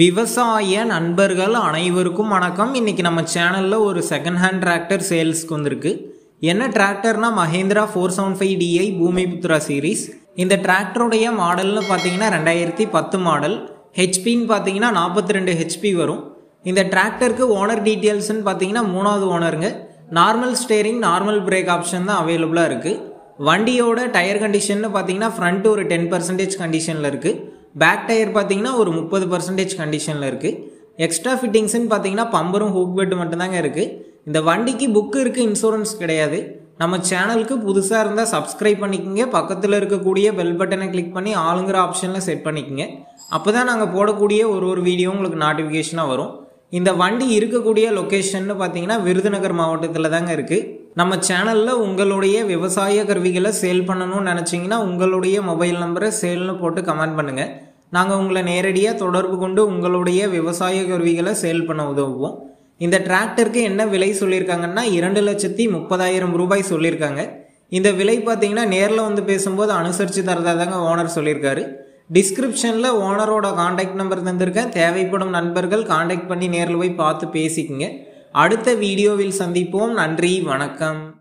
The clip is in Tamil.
விவசாய நண்பர்கள் அனைவருக்கும் வணக்கம். இன்றைக்கி நம்ம சேனலில் ஒரு செகண்ட் ஹேண்ட் டிராக்டர் சேல்ஸ்க்கு வந்திருக்கு. என்ன டிராக்டர்னா Mahindra four seven five DI Bhoomiputra series இந்த டிராக்டருடைய மாடல்னு பார்த்தீங்கன்னா ரெண்டாயிரத்தி பத்து மாடல் ஹெச்பின்னு பார்த்தீங்கன்னா நாற்பத்தி ரெண்டு ஹெச்பி வரும். இந்த டிராக்டருக்கு ஓனர் டீட்டெயில்ஸ்னு பார்த்தீங்கன்னா மூணாவது ஓனருங்க normal steering normal brake option தான் அவைலபிளாக இருக்குது வண்டியோட டயர் கண்டிஷன்னு பார்த்தீங்கன்னா ஃப்ரண்ட் ஒரு டென் பர்சன்டேஜ் கண்டிஷனில் இருக்குது பேக் டயர் பார்த்தீங்கன்னா ஒரு முப்பது பர்சன்டேஜ் கண்டிஷனில் இருக்குது எக்ஸ்ட்ரா ஃபிட்டிங்ஸ்னு பார்த்தீங்கன்னா பம்பரும் ஹூக் பெட்டு மட்டும்தாங்க இருக்குது இந்த வண்டிக்கு புக்கு இருக்குது இன்சூரன்ஸ் கிடையாது. நம்ம சேனலுக்கு புதுசாக இருந்தால் சப்ஸ்கிரைப் பண்ணிக்கோங்க. பக்கத்தில் இருக்கக்கூடிய பெல் பட்டனை கிளிக் பண்ணி ஆளுங்கிற ஆப்ஷனில் செட் பண்ணிக்கோங்க. அப்போ தான் நாங்கள் போடக்கூடிய ஒரு ஒரு வீடியோ உங்களுக்கு நோட்டிஃபிகேஷனாக வரும். இந்த வண்டி இருக்கக்கூடிய லொக்கேஷன்னு பார்த்தீங்கன்னா விருதுநகர் மாவட்டத்தில் தாங்க இருக்குது நம்ம சேனலில் உங்களுடைய விவசாய கருவிகளை சேல் பண்ணணும்னு நினச்சிங்கன்னா உங்களுடைய மொபைல் நம்பரை சேல்னு போட்டு கமெண்ட் பண்ணுங்கள் நாங்கள் உங்களை நேரடியாக தொடர்பு கொண்டு உங்களுடைய விவசாய கருவிகளை சேல் பண்ண உதவுவோம். இந்த டிராக்டருக்கு என்ன விலை சொல்லியிருக்காங்கன்னா இரண்டு லட்சத்தி முப்பதாயிரம் ரூபாய் சொல்லியிருக்காங்க. இந்த விலை பார்த்தீங்கன்னா நேரில் வந்து பேசும்போது அனுசரித்து தரதாதாங்க ஓனர் சொல்லியிருக்காரு. டிஸ்கிரிப்ஷனில் ஓனரோட காண்டாக்ட் நம்பர் தந்திருக்கேன். தேவைப்படும் நண்பர்கள் காண்டாக்ட் பண்ணி நேரில் போய் பார்த்து பேசிக்கங்க. அடுத்த வீடியோவில் சந்திப்போம். நன்றி. வணக்கம்.